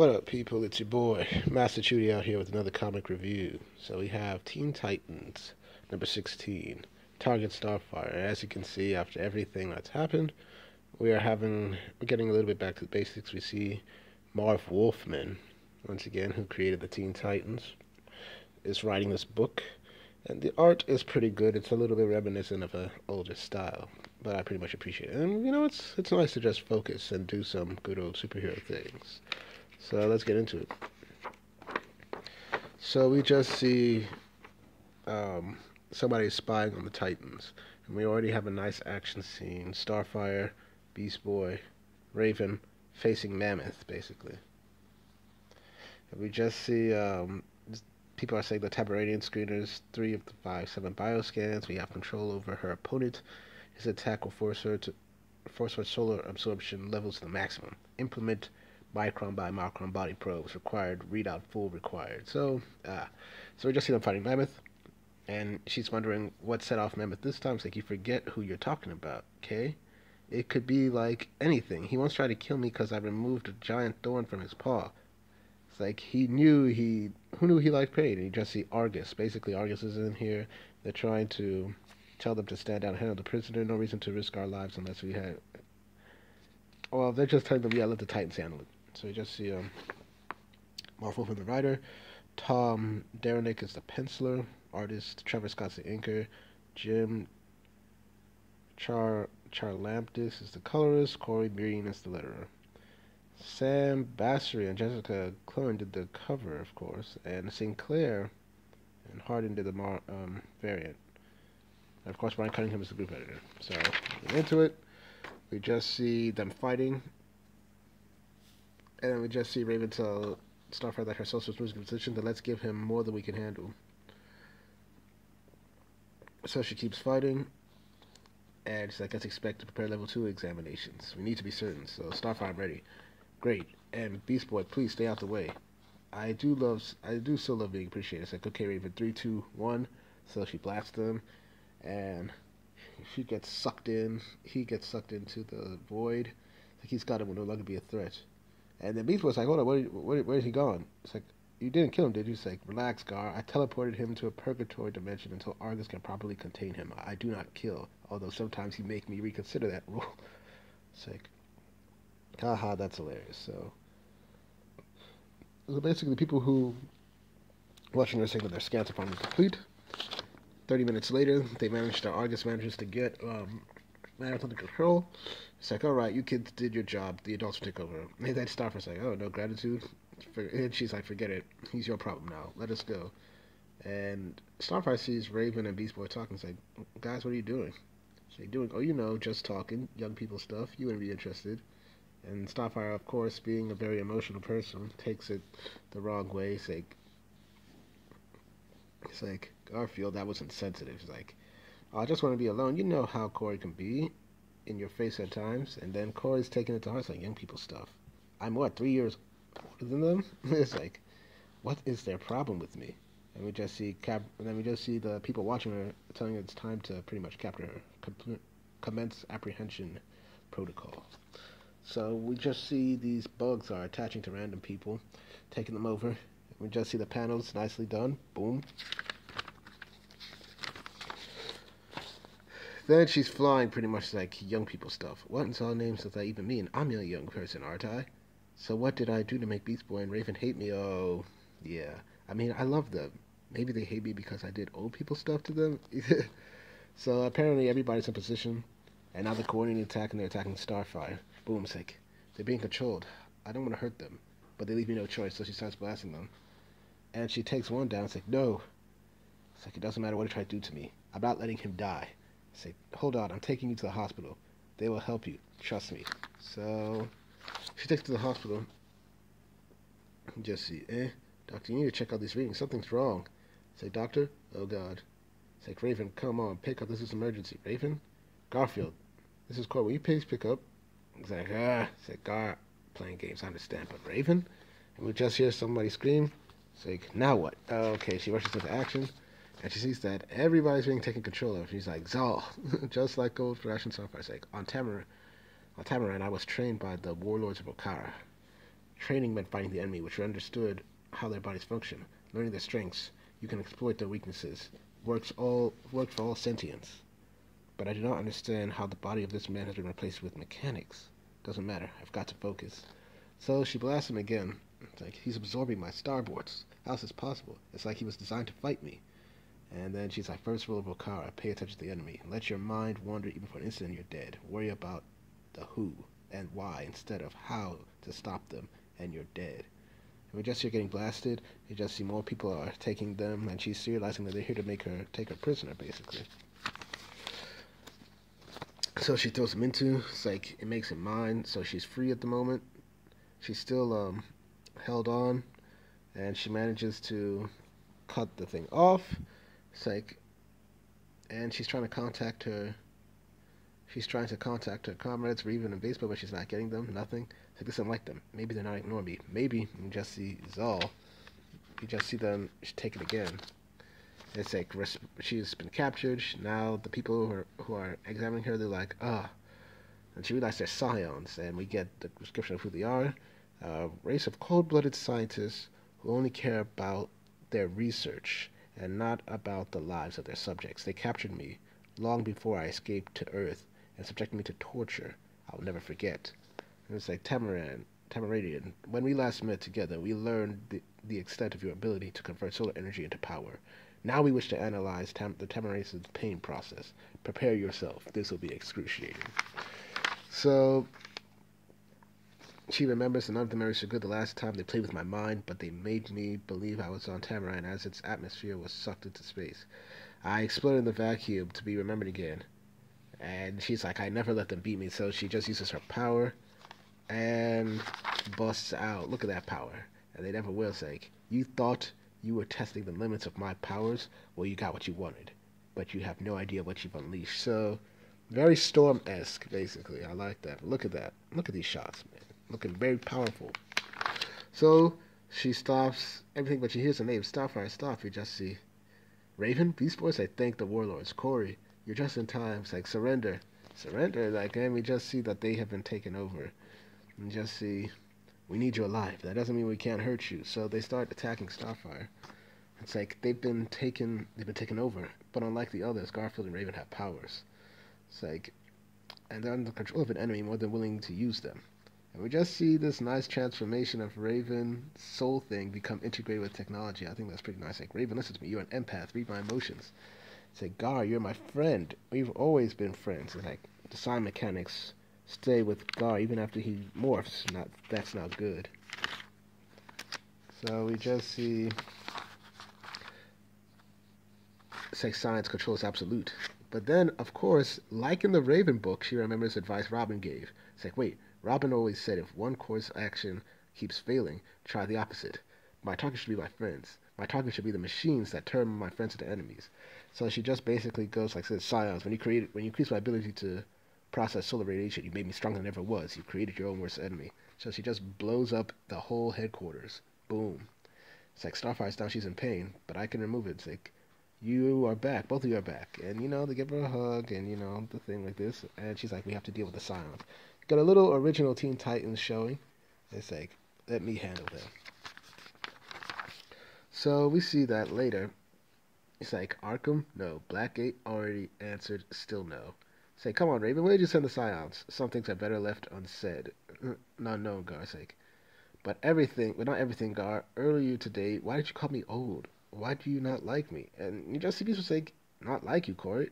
What up, people? It's your boy, Masterchudi, out here with another comic review. So we have Teen Titans, number 16, Target Starfire. As you can see, after everything that's happened, we are having, we're getting a little bit back to the basics. We see Marv Wolfman, once again, who created the Teen Titans, is writing this book. And the art is pretty good. It's a little bit reminiscent of an older style, but I pretty much appreciate it. And you know, it's it's nice to just focus and do some good old superhero things. So let's get into it. So we just see um, somebody spying on the Titans, and we already have a nice action scene. Starfire, Beast Boy, Raven facing Mammoth, basically. And we just see um, people are saying the Tamaranean screeners three of the five seven bioscans. We have control over her opponent. His attack will force her to force her solar absorption levels to the maximum. Implement micron by micron body probes required. Readout full required. So, uh, so we're just see them fighting Mammoth, and she's wondering what set off Mammoth this time. It's like you forget who you're talking about. Okay. It could be like anything. He once tried to kill me because I removed a giant thorn from his paw It's like he knew he who knew he liked pain, and you just see Argus. Basically, Argus is in here. They're trying to tell them to stand down and handle the prisoner. No reason to risk our lives unless we had. Well, they're just telling them, yeah, let the Titans handle it. So you just see um, Marv Wolfman the writer, Tom Derenick is the penciler, artist Trevor Scott's the inker, Jim Char Charalampidis is the colorist, Corey Breen is the letterer. Sam Basri and Jessica Kholinne did the cover, of course, and Sinclair and Hardin did the mar- um, variant. And of course, Brian Cunningham is the group editor. So, into it, we just see them fighting, and then we just see Raven tell Starfire that her social is losing position, that let's give him more than we can handle. So she keeps fighting, and she's like, let's expect to prepare level 2 examinations. We need to be certain, so Starfire, I'm ready. Great. And Beast Boy, please stay out the way. I do love, I do still love being appreciated. It's like, okay, Raven, three, two, one. So she blasts them, and she gets sucked in. He gets sucked into the void. Like he's got him will no longer be a threat. And then Beast Boy's like, hold on, where, where, where's he gone? It's like, you didn't kill him, did you? It's like, relax, Gar. I teleported him to a purgatory dimension until Argus can properly contain him. I do not kill, although sometimes he make me reconsider that rule. It's like, Haha, that's hilarious. So, so basically, the people who watching are saying that their scans are finally complete. Thirty minutes later, they managed to Argus manages to get um, Under control. It's like, all right, you kids did your job. The adults will take over. And then Starfire's like, oh, no gratitude. And she's like, forget it. He's your problem now. Let us go. And Starfire sees Raven and Beast Boy talking. It's like, guys, what are you doing? She's like, doing, oh, you know, just talking, young people stuff. You wouldn't be interested. And Starfire, of course, being a very emotional person, takes it the wrong way. It's like, it's like Garfield, that was insensitive. It's like, I just want to be alone. You know how Kory can be in your face at times. And then Kory's taking it to heart, it's like young people stuff. I'm what, three years older than them? it's like, what is their problem with me? And we just see cap, and then we just see the people watching her telling her it's time to pretty much capture her, commence apprehension protocol. So we just see these bugs are attaching to random people, taking them over. We just see the panels nicely done. Boom. Then she's flying pretty much like young people stuff. What in all names does that even mean? I'm a young person, aren't I? So what did I do to make Beast Boy and Raven hate me? Oh, yeah. I mean, I love them. Maybe they hate me because I did old people stuff to them. so apparently everybody's in position, and now they're coordinating attack and they're attacking Starfire. Boom, like, they're being controlled. I don't want to hurt them, but they leave me no choice, so she starts blasting them. And she takes one down. It's like, no. It's like, it doesn't matter what he tried to do to me. I'm not letting him die. Like, hold on, I'm taking you to the hospital. They will help you. Trust me. So, she takes to the hospital. Just see, eh? Doctor, you need to check out these readings. Something's wrong. Say, doctor? Oh, God. Like, Raven, come on, pick up. This is emergency. Raven? Garfield. This is Cole. Will you please pick up? It's like, ah, it's like, God, playing games, I understand. But Raven? And we just hear somebody scream. It's like, now what? okay, she rushes into action. And she sees that everybody's being taken control of. She's like, X'hal, just like old fashioned Starfire. It's like, on Tamara, on Tamaran, I was trained by the warlords of Okaara. Training meant fighting the enemy, which understood how their bodies function. Learning their strengths, you can exploit their weaknesses. Works all worked for all sentience. But I do not understand how the body of this man has been replaced with mechanics. Doesn't matter. I've got to focus. So she blasts him again. It's like he's absorbing my starbolts. How is this possible? It's like he was designed to fight me. And then she's like, first rule of Okaara, pay attention to the enemy. Let your mind wander even for an instant and you're dead. Worry about the who and why instead of how to stop them and you're dead. And we just her getting blasted. You just see more people are taking them and she's realizing that they're here to make her take her prisoner basically. So she throws him into, it's like it makes him mine, so she's free at the moment. She's still um, held on and she manages to cut the thing off. It's like and she's trying to contact her She's trying to contact her comrades for even in baseball, but she's not getting them. Nothing. She doesn't like them. Maybe they're not ignoring me. Maybe you just see X'hal. You just see them take it again. It's like she's been captured. Now the people who are, who are examining her, they're like, ah. And she realizes they're Psions, and we get the description of who they are. A race of cold-blooded scientists who only care about their research and not about the lives of their subjects. They captured me long before I escaped to Earth and subjected me to torture I'll never forget. And it's like Tamaran, Tamaranean. When we last met together, we learned the, the extent of your ability to convert solar energy into power. Now we wish to analyze tam- the Tamarace's pain process. Prepare yourself. This will be excruciating. So she remembers none of the memories are good the last time they played with my mind, but they made me believe I was on Tamaran as its atmosphere was sucked into space. I exploded in the vacuum to be remembered again and she's like, I never let them beat me. So she just uses her power and busts out. Look at that power. And they never will say, You thought you were testing the limits of my powers? Well, you got what you wanted. But you have no idea what you've unleashed. So, very Storm esque, basically. I like that. Look at that. Look at these shots, man. Looking very powerful. So, she stops everything, but she hears the name Starfire. You just see Raven, Beast Boys, I thank the Warlords, Kory, you're just in time. It's like surrender, surrender. Like and we just see that they have been taken over, and just see we need you alive. That doesn't mean we can't hurt you. So they start attacking Starfire. It's like they've been taken, they've been taken over. But unlike the others, Garfield and Raven have powers. It's like, and they're under control of an enemy more than willing to use them. And we just see this nice transformation of Raven soul thing become integrated with technology. I think that's pretty nice. Like Raven, listen to me. You're an empath. Read my emotions. Say, Gar, you're my friend. We've always been friends. It's like the sign mechanics stay with Gar even after he morphs. Not that's not good. So we just see say science controls absolute. But then, of course, like in the Raven book, she remembers advice Robin gave. It's like, wait, Robin always said if one course action keeps failing, try the opposite. My target should be my friends. My target should be the machines that turn my friends into enemies. So she just basically goes like says, Psions, when you created when you increased my ability to process solar radiation, you made me stronger than ever was. You created your own worst enemy. So she just blows up the whole headquarters. Boom. It's like Starfire's down, she's in pain, but I can remove it. It's like you are back, both of you are back. And you know, they give her a hug and you know, the thing like this. And she's like, We have to deal with the Psions. Got a little original Teen Titans showing. It's like, let me handle them. So we see that later it's like, Arkham? No. Blackgate already answered, still no. Say, come on, Raven, where did you send the Psions? Some things are better left unsaid. No, no, Gar's sake. But everything, but not everything, Gar. Earlier today, why did you call me old? Why do you not like me? And you just see people say, not like you, Kory.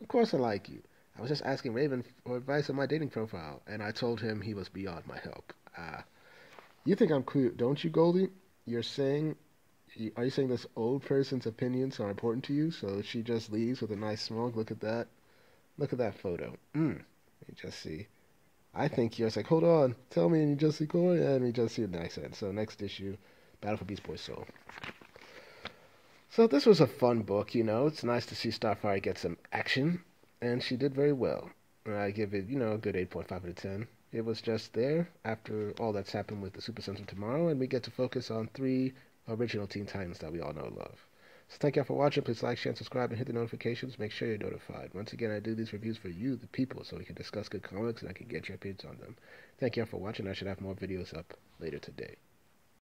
Of course I like you. I was just asking Raven for advice on my dating profile, and I told him he was beyond my help. Uh, you think I'm cute, don't you, Goldie? You're saying are you saying this old person's opinions are important to you? So she just leaves with a nice smoke. Look at that. Look at that photo. Mm. You just see. I think you're like, hold on, tell me, and you just see Kory, and we just see the end. So next issue, Battle for Beast Boy Soul. So this was a fun book, you know. It's nice to see Starfire get some action, and she did very well. I give it, you know, a good 8.5 out of 10. It was just there after all that's happened with the Super Sons of Tomorrow, and we get to focus on three original Teen Titans that we all know and love. So thank y'all for watching. Please like, share, and subscribe, and hit the notifications. Make sure you're notified. Once again, I do these reviews for you, the people, so we can discuss good comics and I can get your opinions on them. Thank y'all for watching. I should have more videos up later today.